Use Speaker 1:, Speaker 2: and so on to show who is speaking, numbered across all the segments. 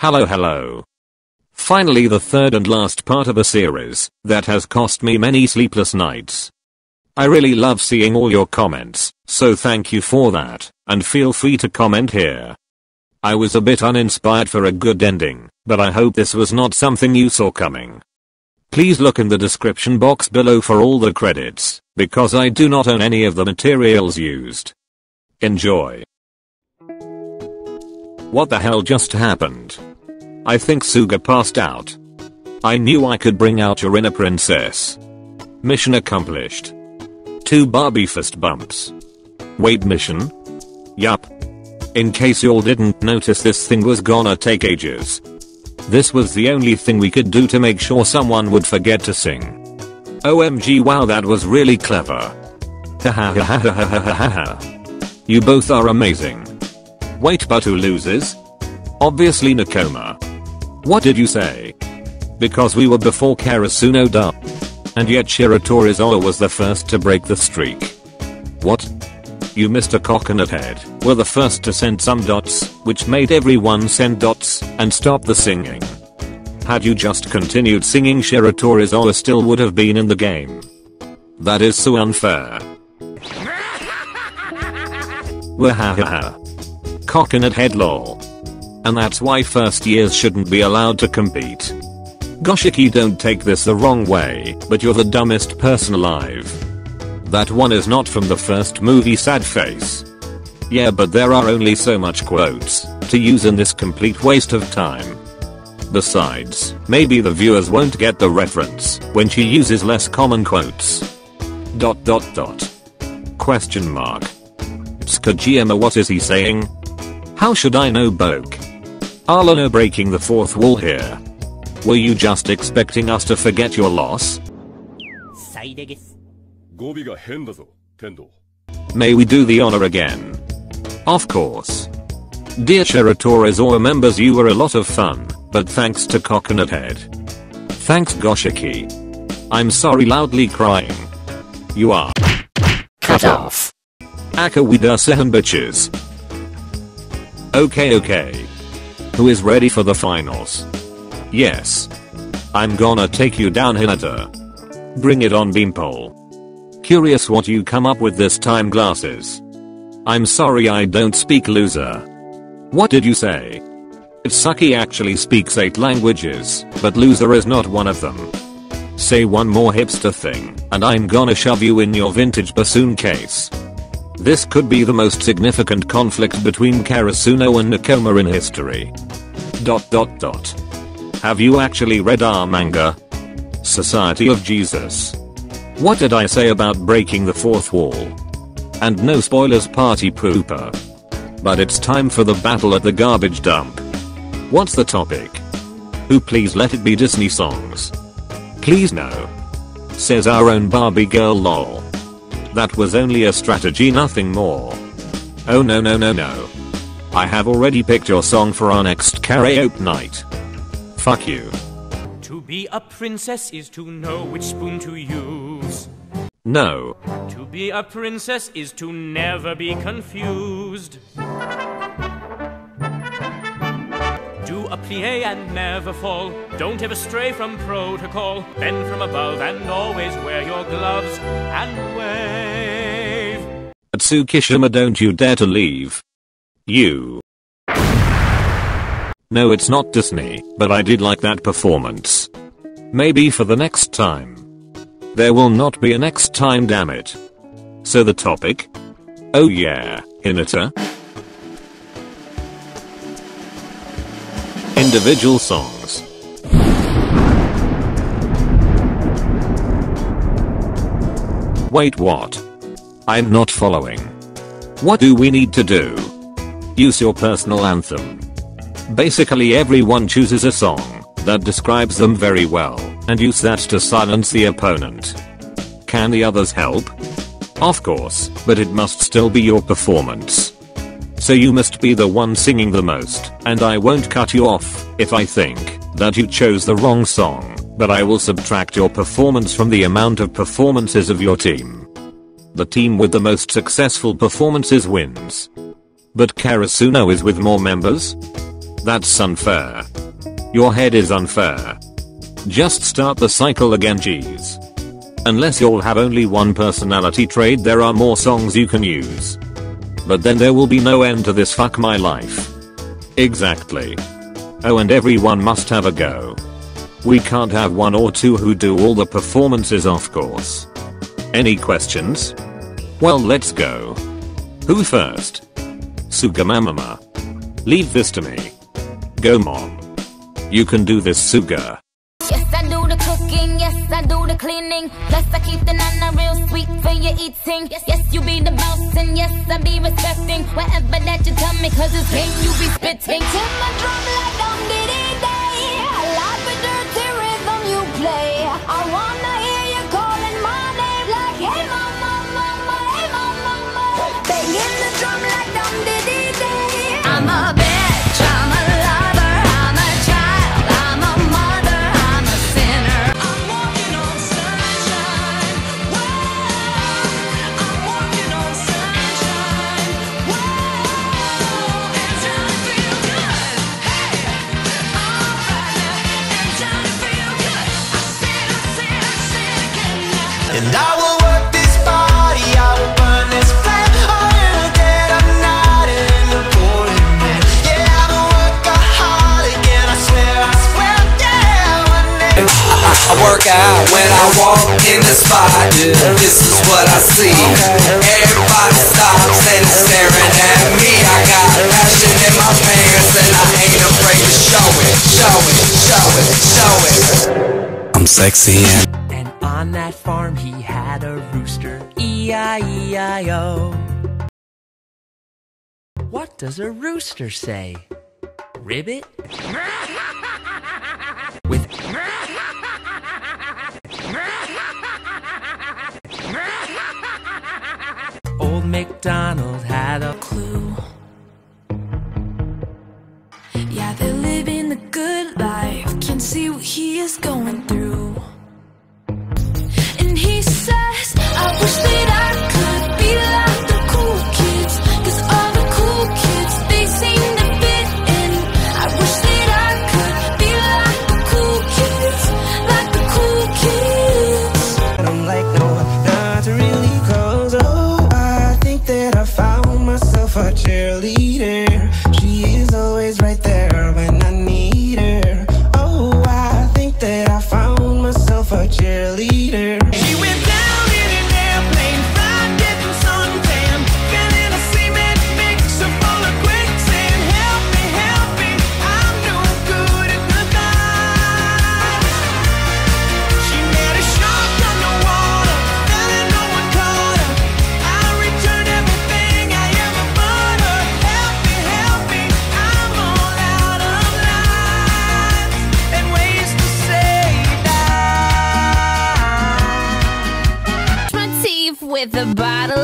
Speaker 1: Hello hello. Finally the third and last part of a series that has cost me many sleepless nights. I really love seeing all your comments, so thank you for that, and feel free to comment here. I was a bit uninspired for a good ending, but I hope this was not something you saw coming. Please look in the description box below for all the credits, because I do not own any of the materials used. Enjoy. What the hell just happened? I think Suga passed out. I knew I could bring out your inner princess. Mission accomplished. Two Barbie fist bumps. Wait mission? Yup. In case y'all didn't notice this thing was gonna take ages. This was the only thing we could do to make sure someone would forget to sing. OMG wow that was really clever. Ha ha ha ha ha ha ha ha. You both are amazing. Wait but who loses? Obviously Nekoma. What did you say? Because we were before Karasuno da. And yet Shiratorizawa was the first to break the streak. What? You Mr. Coconut Head were the first to send some dots, which made everyone send dots and stop the singing. Had you just continued singing Shiratorizawa still would have been in the game. That is so unfair. Wahahaha. Coconut Head lol and that's why first years shouldn't be allowed to compete. Goshiki don't take this the wrong way, but you're the dumbest person alive. That one is not from the first movie Sad Face. Yeah but there are only so much quotes to use in this complete waste of time. Besides, maybe the viewers won't get the reference when she uses less common quotes. Dot dot dot. Question mark. Tsukishima what is he saying? How should I know Boke? Arlano breaking the fourth wall here. Were you just expecting us to forget your loss? May we do the honor again? Of course. Dear Shiratorizawa members you were a lot of fun, but thanks to Coconut Head. Thanks Goshiki. I'm sorry loudly crying. You are cut off. Acca-wiedersehen bitches. Okay okay. Who is ready for the finals? Yes. I'm gonna take you down Hinata. Bring it on Beanpole. Curious what you come up with this time glasses. I'm sorry I don't speak loser. What did you say? Tsukki actually speaks 8 languages, but loser is not one of them. Say one more hipster thing, and I'm gonna shove you in your vintage bassoon case. This could be the most significant conflict between Karasuno and Nekoma in history. Dot dot dot. Have you actually read our manga? Society of Jesus. What did I say about breaking the fourth wall? And no spoilers party pooper. But it's time for the battle at the garbage dump. What's the topic? Who please let it be Disney songs. Please no. Says our own Barbie girl lol. That was only a strategy nothing more. Oh no no no no. I have already picked your song for our next karaoke night. Fuck you.
Speaker 2: To be a princess is to know which spoon to use.
Speaker 1: No.
Speaker 2: To be a princess is to never be confused. Do a plie and never fall. Don't ever stray from protocol. Bend from above and always wear your gloves and wave.
Speaker 1: At Tsukishima don't you dare to leave. You. No it's not Disney, but I did like that performance. Maybe for the next time. There will not be a next time damn it. So the topic? Oh yeah, Hinata? Individual songs. Wait what? I'm not following. What do we need to do? Use your personal anthem. Basically everyone chooses a song that describes them very well and use that to silence the opponent. Can the others help? Of course, but it must still be your performance. So you must be the one singing the most, and I won't cut you off if I think that you chose the wrong song, but I will subtract your performance from the amount of performances of your team. The team with the most successful performances wins. But Karasuno is with more members? That's unfair. Your head is unfair. Just start the cycle again jeez. Unless you'll have only one personality trait there are more songs you can use. But then there will be no end to this fuck my life. Exactly. Oh and everyone must have a go. We can't have one or two who do all the performances of course. Any questions? Well let's go. Who first? Sugamamama. Leave this to me. Go mom. You can do this Suga.
Speaker 3: Yes, I do the cooking, yes, I do the cleaning. Plus, I keep the nana real sweet for your eating. Yes, yes, you be the boss, and yes, I be respecting whatever that you tell me, cause it's game you be spitting. To my drum I
Speaker 4: won't work this body, I will this flat. I'm again not in the morning. Yeah, I'll work behind again. I swear, I swear down
Speaker 5: I work out when I walk in the spot. Yeah. This is what I see. Everybody stops and is staring at me. I got passion in my pants and I ain't afraid to show it, show it, show it, show it. I'm sexy and
Speaker 6: And on that farm he had a rooster, E-I-E-I-O. What does a rooster say? Ribbit? With Old MacDonald had a
Speaker 7: clue. Yeah, they're living the good life. Can't see what he is going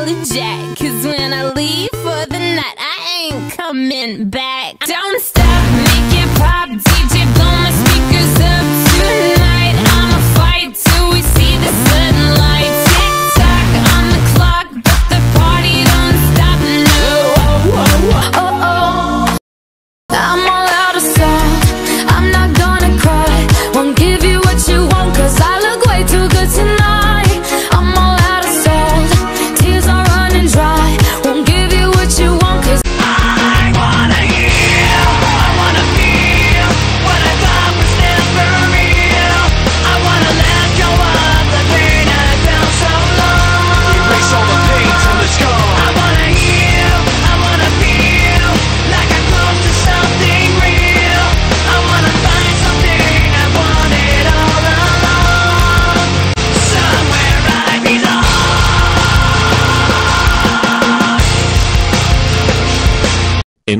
Speaker 3: bottle of Jack.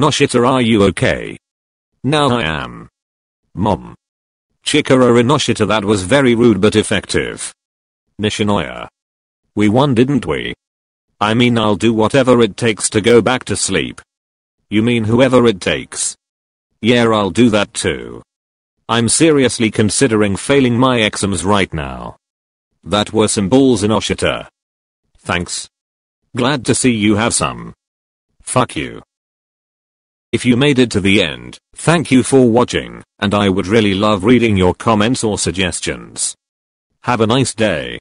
Speaker 7: Ennoshita are you
Speaker 1: okay? Now I am. Mom. Chikara Ennoshita that was very rude but effective. Nishinoya. We won didn't we? I mean I'll do whatever it takes to go back to sleep. You mean whoever it takes? Yeah I'll do that too. I'm seriously considering failing my exams right now. That were some balls Ennoshita. Thanks. Glad to see you have some. Fuck you. If you made it to the end, thank you for watching, and I would really love reading your comments or suggestions. Have a nice day.